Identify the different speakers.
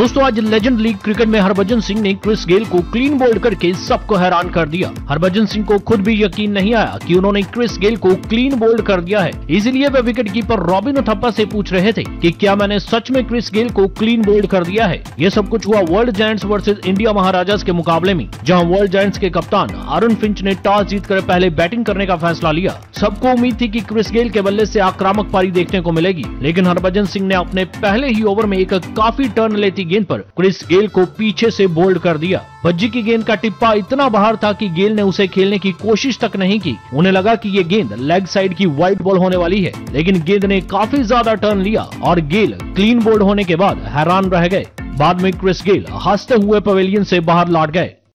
Speaker 1: दोस्तों, आज legend league cricket में हरभजन सिंह ने क्रिस गेल को क्लीन बोल्ड करके सबको हैरान कर दिया। हरभजन सिंह को खुद भी यकीन नहीं आया कि उन्होंने क्रिस गेल को क्लीन बोल्ड कर दिया है। इसीलिए वे विकेट कीपर रॉबिन उथप्पा से पूछ रहे थे कि क्या मैंने सच में क्रिस गेल को क्लीन बोल्ड कर दिया है? ये सब कुछ हुआ world giants versus India Maharajas के मुकाबले में, जहाँ वर्ल्ड जायंट्स के कप्तान अरुण फिंच ने टॉस जीतकर पहले बैटिंग करने का फैसला लिया। सबको उम्मीद थी कि क्रिस गेल के बल्ले से आक्रामक पारी देखने को मिलेगी, लेकिन हरभजन सिंह ने अपने पहले ही ओवर में एक काफ़ी टर्न लेती गेंद पर क्रिस गेल को पीछे से बोल्ड कर दिया। भज्जी की गेंद का टिप्पा इतना बाहर था कि गेल ने उसे खेलने की कोशिश तक नहीं की। उन्हें लगा कि ये गेंद लेग साइड की वाइट बॉल होने वाली है, लेकिन गेंद ने काफ़ी ज़्यादा टर्न लिया और गेल क्लीन बोल्ड होने के बाद हैरान रह गए। बाद में क्रिस गेल हँसते हुए पवेलियन से बाहर लौट गए।